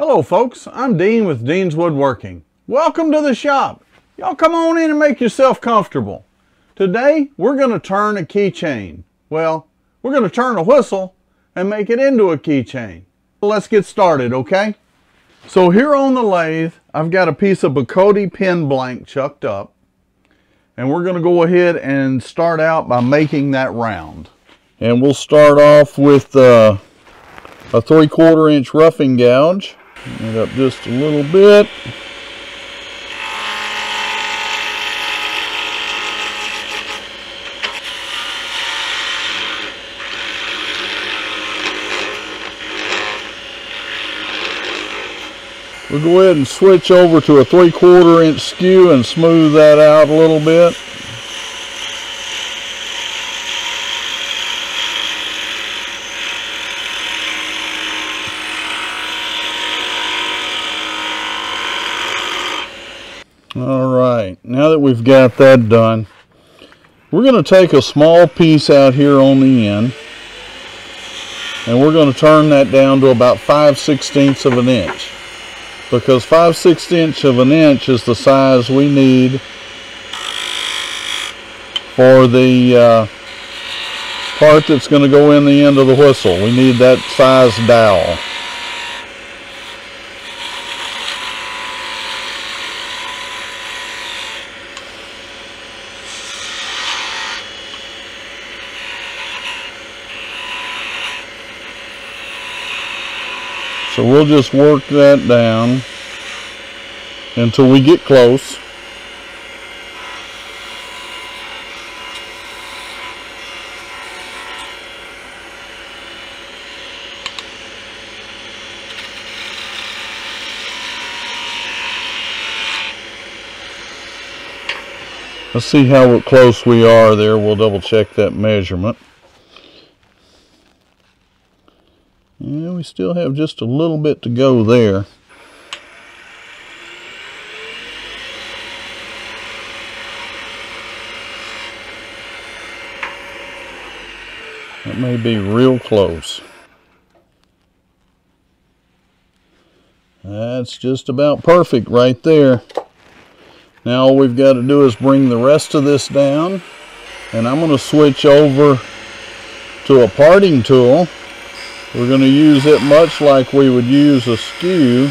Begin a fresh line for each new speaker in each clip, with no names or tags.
Hello folks, I'm Dean with Dean's Woodworking. Welcome to the shop. Y'all come on in and make yourself comfortable. Today we're going to turn a keychain. Well, we're going to turn a whistle and make it into a keychain. Let's get started, okay? So here on the lathe, I've got a piece of Bocote pen blank chucked up. And we're going to go ahead and start out by making that round. And we'll start off with uh, a 3 quarter inch roughing gouge. It up just a little bit. We'll go ahead and switch over to a 3 quarter inch skew and smooth that out a little bit. All right, now that we've got that done, we're going to take a small piece out here on the end and we're going to turn that down to about 5 sixteenths of an inch because 5 sixteenths of an inch is the size we need for the uh, part that's going to go in the end of the whistle. We need that size dowel. So we'll just work that down until we get close. Let's see how close we are there. We'll double check that measurement. Yeah, we still have just a little bit to go there. That may be real close. That's just about perfect right there. Now all we've got to do is bring the rest of this down and I'm going to switch over to a parting tool we're going to use it much like we would use a skew.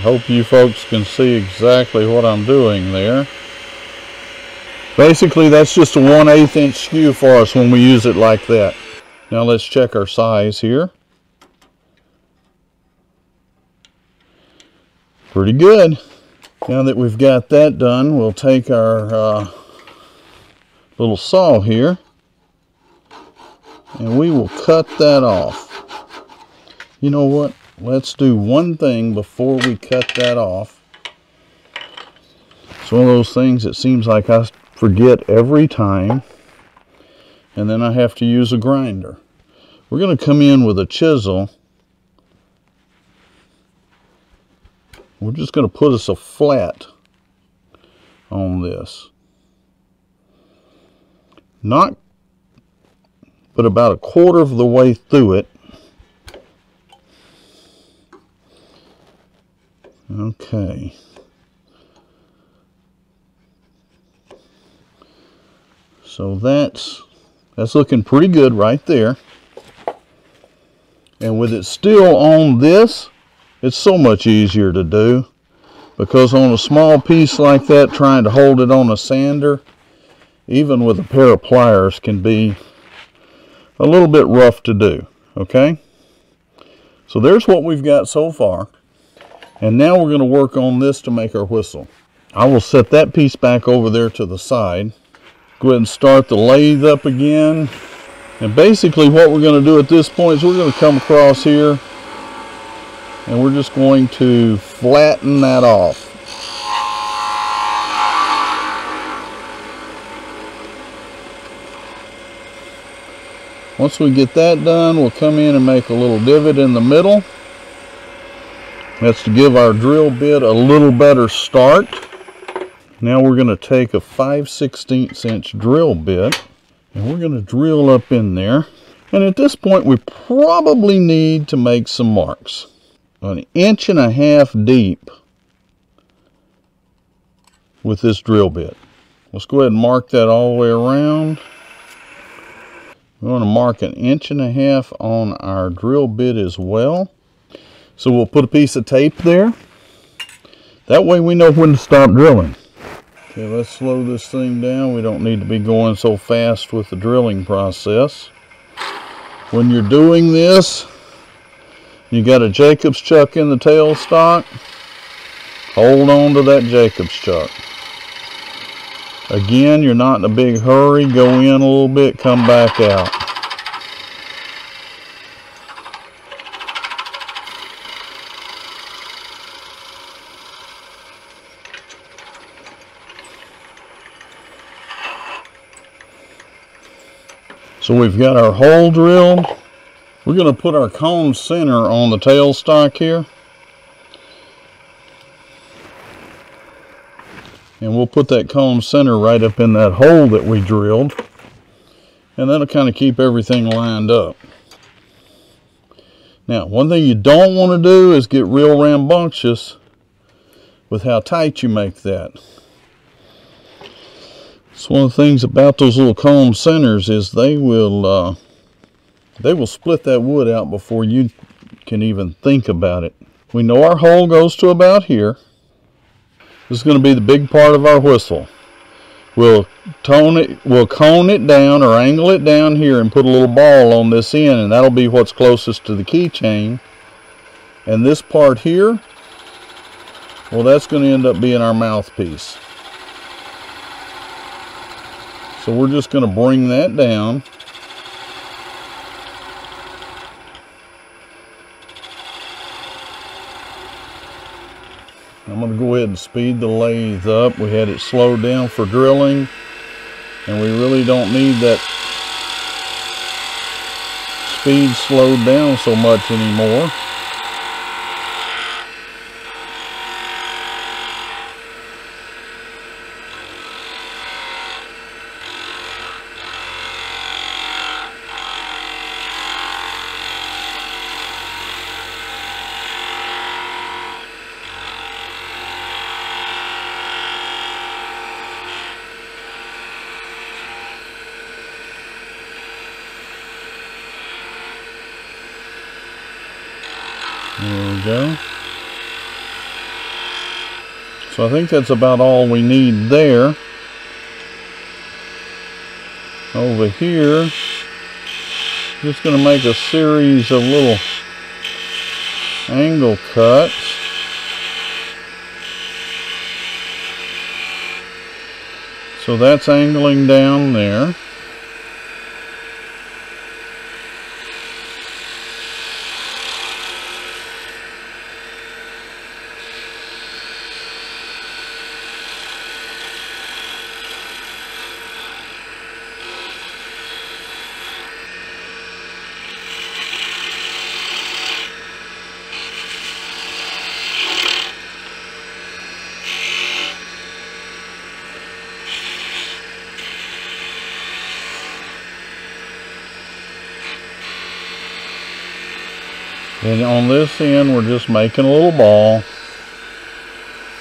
Hope you folks can see exactly what I'm doing there. Basically that's just a 1 8 inch skew for us when we use it like that. Now let's check our size here. Pretty good. Now that we've got that done, we'll take our uh, little saw here and we will cut that off. You know what? Let's do one thing before we cut that off. It's one of those things that seems like I forget every time and then I have to use a grinder. We're going to come in with a chisel. We're just going to put us a flat on this. Not, but about a quarter of the way through it. Okay. So that's that's looking pretty good right there. And with it still on this, it's so much easier to do because on a small piece like that, trying to hold it on a sander, even with a pair of pliers can be a little bit rough to do, okay? So there's what we've got so far. And now we're going to work on this to make our whistle. I will set that piece back over there to the side. Go ahead and start the lathe up again. And basically what we're going to do at this point is we're going to come across here and we're just going to flatten that off. Once we get that done, we'll come in and make a little divot in the middle. That's to give our drill bit a little better start. Now we're going to take a 5 16 inch drill bit and we're going to drill up in there. And at this point we probably need to make some marks. An inch and a half deep with this drill bit. Let's go ahead and mark that all the way around. We want to mark an inch and a half on our drill bit as well. So we'll put a piece of tape there. That way we know when to stop drilling. Okay, let's slow this thing down. We don't need to be going so fast with the drilling process. When you're doing this, you got a Jacobs chuck in the tailstock, hold on to that Jacobs chuck. Again, you're not in a big hurry. Go in a little bit, come back out. So we've got our hole drilled. We're going to put our cone center on the tailstock here. And we'll put that cone center right up in that hole that we drilled. And that'll kind of keep everything lined up. Now, one thing you don't want to do is get real rambunctious with how tight you make that. So one of the things about those little cone centers is they will uh, they will split that wood out before you can even think about it. We know our hole goes to about here. This is going to be the big part of our whistle. We'll tone it, we'll cone it down or angle it down here and put a little ball on this end and that'll be what's closest to the keychain. And this part here, well that's going to end up being our mouthpiece. So we're just going to bring that down. I'm going to go ahead and speed the lathe up. We had it slowed down for drilling and we really don't need that speed slowed down so much anymore. There we go. So I think that's about all we need there. Over here, just going to make a series of little angle cuts. So that's angling down there. And on this end, we're just making a little ball,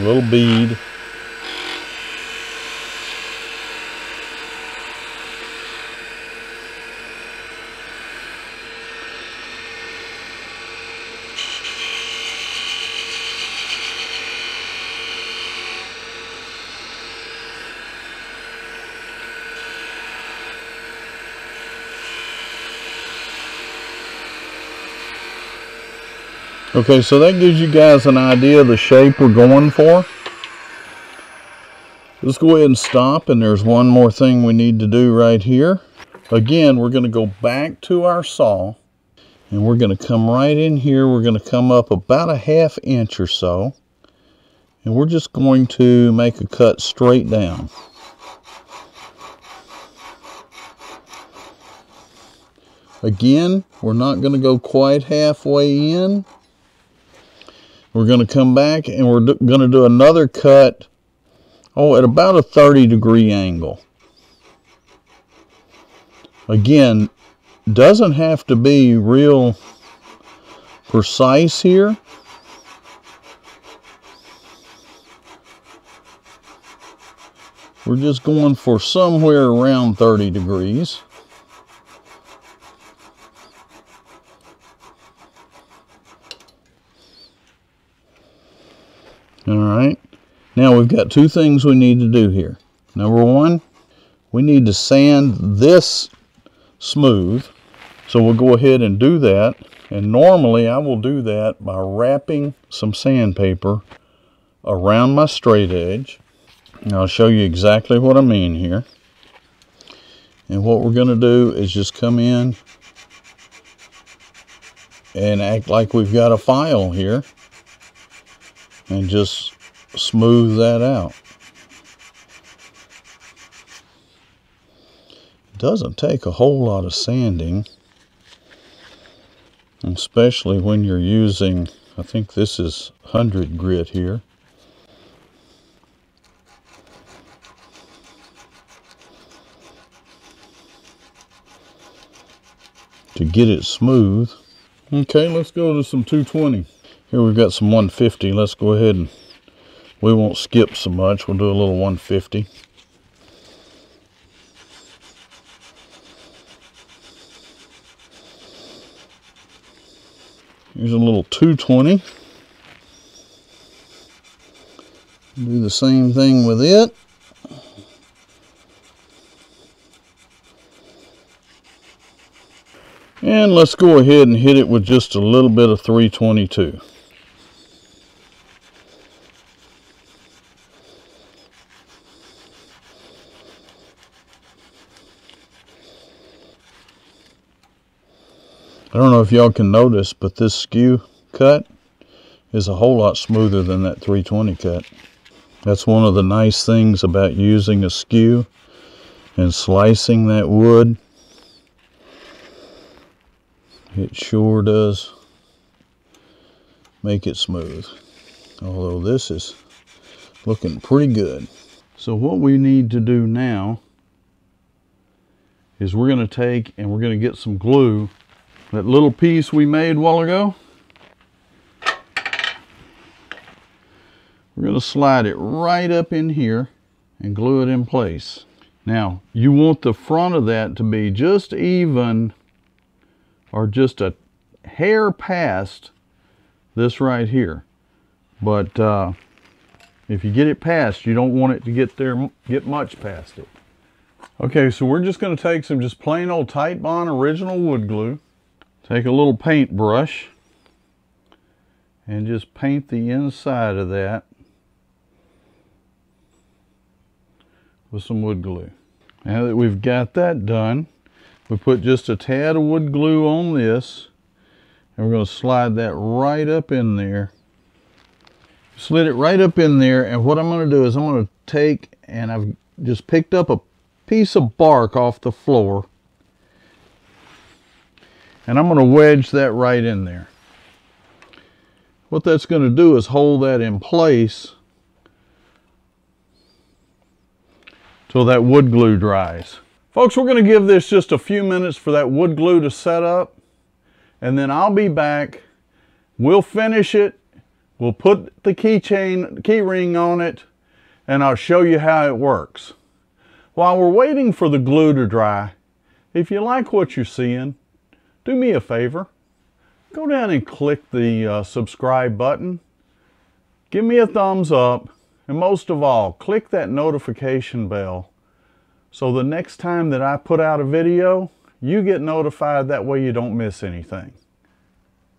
a little bead. Okay, so that gives you guys an idea of the shape we're going for. Let's go ahead and stop, and there's one more thing we need to do right here. Again, we're going to go back to our saw, and we're going to come right in here. We're going to come up about a half inch or so, and we're just going to make a cut straight down. Again, we're not going to go quite halfway in. We're going to come back and we're going to do another cut, oh, at about a 30 degree angle. Again, doesn't have to be real precise here. We're just going for somewhere around 30 degrees. All right. Now we've got two things we need to do here. Number one, we need to sand this smooth. So we'll go ahead and do that. And normally I will do that by wrapping some sandpaper around my straight edge. And I'll show you exactly what I mean here. And what we're going to do is just come in and act like we've got a file here and just smooth that out. It doesn't take a whole lot of sanding, especially when you're using, I think this is 100 grit here. to get it smooth. Okay, let's go to some 220. Here we've got some 150. Let's go ahead and we won't skip so much. We'll do a little 150. Here's a little 220. Do the same thing with it. And let's go ahead and hit it with just a little bit of 322. I don't know if y'all can notice, but this skew cut is a whole lot smoother than that 320 cut. That's one of the nice things about using a skew and slicing that wood it sure does make it smooth. Although this is looking pretty good. So what we need to do now is we're going to take and we're going to get some glue. That little piece we made a while ago, we're going to slide it right up in here and glue it in place. Now, you want the front of that to be just even or just a hair past this right here. But uh, if you get it past, you don't want it to get there, get much past it. Okay, so we're just going to take some just plain old Titebond original wood glue. Take a little paintbrush and just paint the inside of that with some wood glue. Now that we've got that done, we put just a tad of wood glue on this and we're going to slide that right up in there. Slid it right up in there and what I'm going to do is I'm going to take and I've just picked up a piece of bark off the floor and I'm going to wedge that right in there. What that's going to do is hold that in place till that wood glue dries. Folks, we're going to give this just a few minutes for that wood glue to set up, and then I'll be back. We'll finish it. We'll put the keychain, key ring on it, and I'll show you how it works. While we're waiting for the glue to dry, if you like what you're seeing, do me a favor. Go down and click the uh, subscribe button. Give me a thumbs up, and most of all, click that notification bell so the next time that I put out a video, you get notified that way you don't miss anything.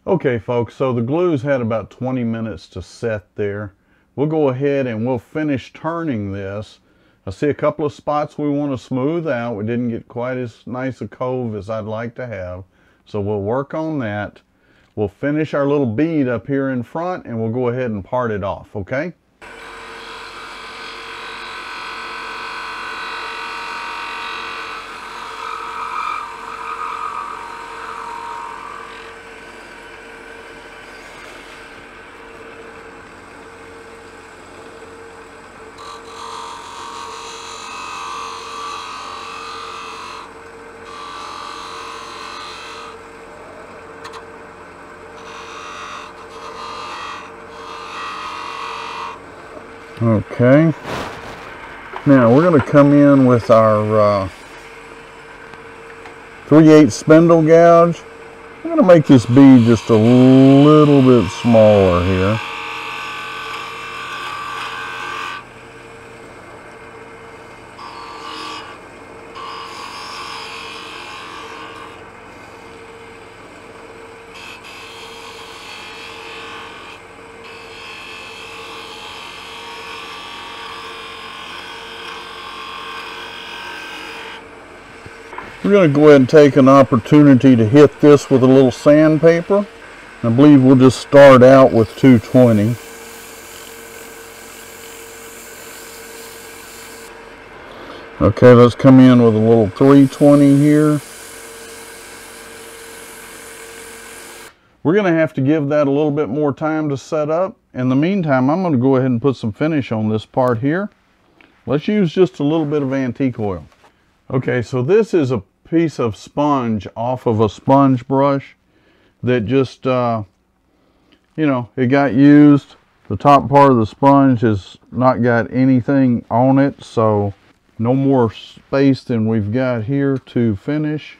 Okay folks, so the glue's had about 20 minutes to set there. We'll go ahead and we'll finish turning this. I see a couple of spots we want to smooth out. We didn't get quite as nice a cove as I'd like to have. So we'll work on that. We'll finish our little bead up here in front and we'll go ahead and part it off, okay? Okay. Now we're going to come in with our uh, 3 8 spindle gouge. I'm going to make this bead just a little bit smaller here. We're going to go ahead and take an opportunity to hit this with a little sandpaper. I believe we'll just start out with 220. Okay, let's come in with a little 320 here. We're going to have to give that a little bit more time to set up. In the meantime, I'm going to go ahead and put some finish on this part here. Let's use just a little bit of antique oil. Okay, so this is a piece of sponge off of a sponge brush that just, uh, you know, it got used. The top part of the sponge has not got anything on it, so no more space than we've got here to finish.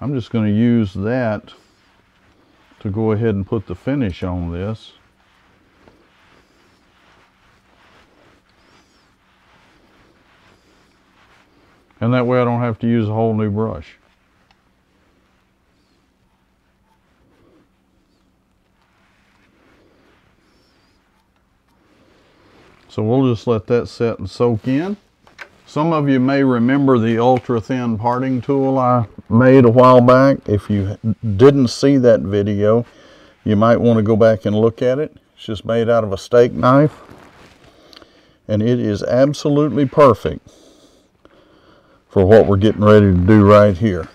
I'm just going to use that to go ahead and put the finish on this. And that way I don't have to use a whole new brush. So we'll just let that set and soak in. Some of you may remember the ultra thin parting tool I made a while back. If you didn't see that video, you might want to go back and look at it. It's just made out of a steak knife. And it is absolutely perfect for what we're getting ready to do right here.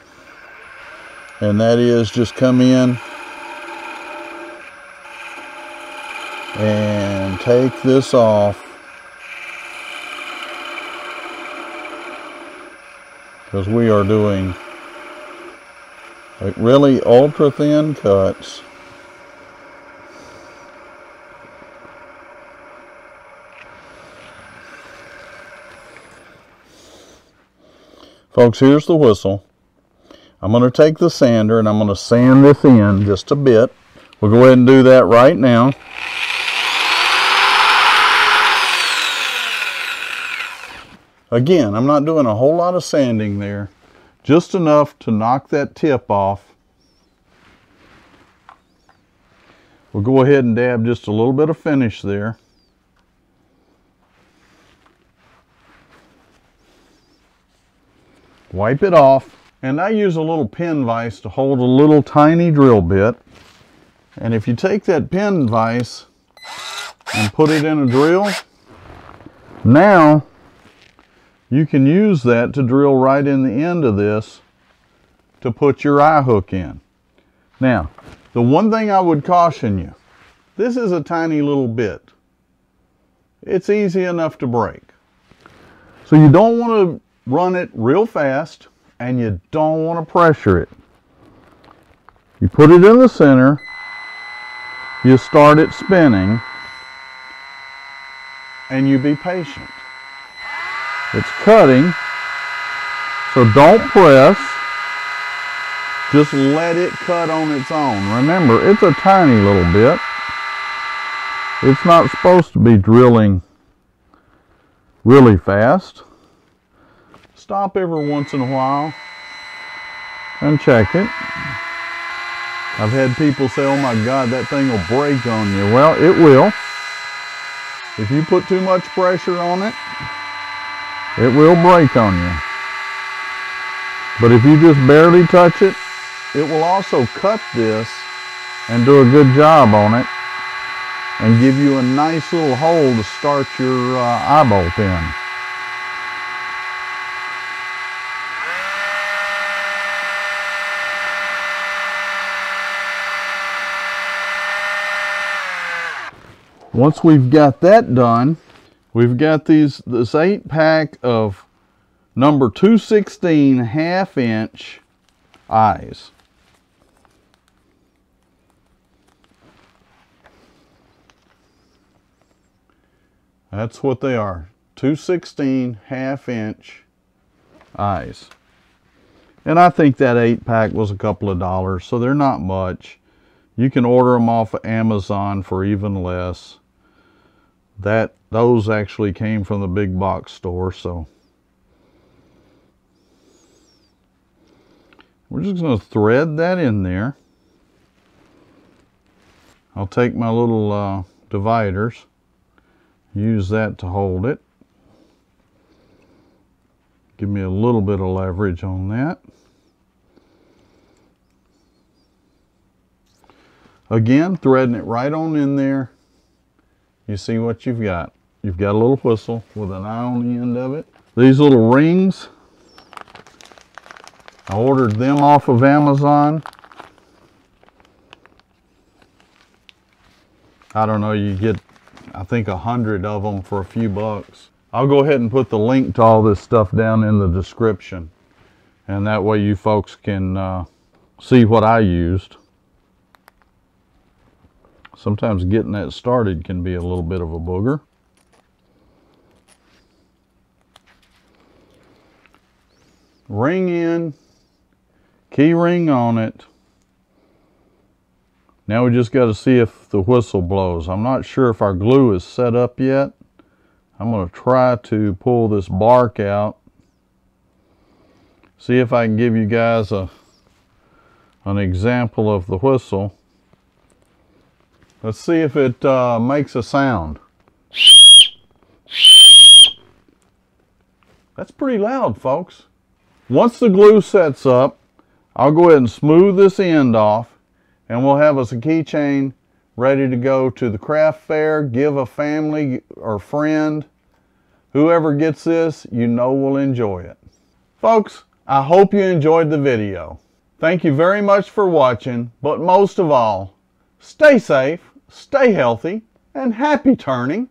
And that is just come in and take this off because we are doing like really ultra thin cuts Folks, here's the whistle. I'm going to take the sander and I'm going to sand this in just a bit. We'll go ahead and do that right now. Again, I'm not doing a whole lot of sanding there. Just enough to knock that tip off. We'll go ahead and dab just a little bit of finish there. Wipe it off, and I use a little pin vise to hold a little tiny drill bit. And if you take that pin vise and put it in a drill, now you can use that to drill right in the end of this to put your eye hook in. Now, the one thing I would caution you, this is a tiny little bit. It's easy enough to break. So you don't want to run it real fast and you don't want to pressure it. You put it in the center, you start it spinning, and you be patient. It's cutting, so don't press. Just let it cut on its own. Remember, it's a tiny little bit. It's not supposed to be drilling really fast stop every once in a while and check it. I've had people say, oh my God, that thing will break on you. Well, it will. If you put too much pressure on it, it will break on you. But if you just barely touch it, it will also cut this and do a good job on it and give you a nice little hole to start your uh, pin. Once we've got that done, we've got these this eight pack of number 216 half inch eyes. That's what they are. 216 half inch eyes. And I think that eight pack was a couple of dollars, so they're not much. You can order them off of Amazon for even less. That those actually came from the big box store, so we're just going to thread that in there. I'll take my little uh, dividers, use that to hold it. Give me a little bit of leverage on that. Again, threading it right on in there. You see what you've got. You've got a little whistle with an eye on the end of it. These little rings, I ordered them off of Amazon. I don't know, you get, I think, a hundred of them for a few bucks. I'll go ahead and put the link to all this stuff down in the description. And that way you folks can uh, see what I used. Sometimes getting that started can be a little bit of a booger. Ring in, key ring on it. Now we just got to see if the whistle blows. I'm not sure if our glue is set up yet. I'm going to try to pull this bark out. See if I can give you guys a an example of the whistle. Let's see if it uh, makes a sound. That's pretty loud, folks. Once the glue sets up, I'll go ahead and smooth this end off and we'll have us a keychain ready to go to the craft fair, give a family or friend. Whoever gets this, you know will enjoy it. Folks, I hope you enjoyed the video. Thank you very much for watching, but most of all, stay safe, stay healthy, and happy turning.